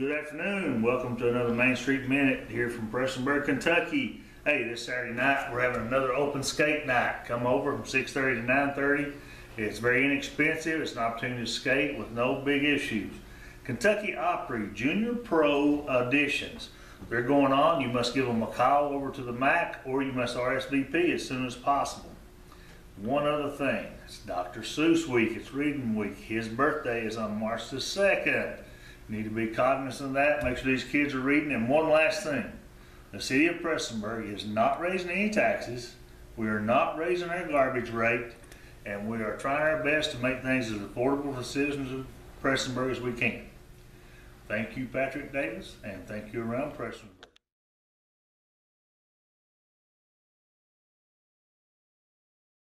Good afternoon. Welcome to another Main Street Minute here from Prestonsburg, Kentucky. Hey, this Saturday night we're having another open skate night. Come over from 6:30 to 9:30. It's very inexpensive. It's an opportunity to skate with no big issues. Kentucky Opry Junior Pro auditions. They're going on. You must give them a call over to the MAC or you must RSVP as soon as possible. One other thing, it's Dr. Seuss week, it's reading week. His birthday is on March the 2nd. Need to be cognizant of that, make sure these kids are reading. And one last thing, the city of Prestonsburg is not raising any taxes. We are not raising our garbage rate. And we are trying our best to make things as affordable for citizens of Prestonsburg as we can. Thank you, Patrick Davis, and thank you around Prestonsburg.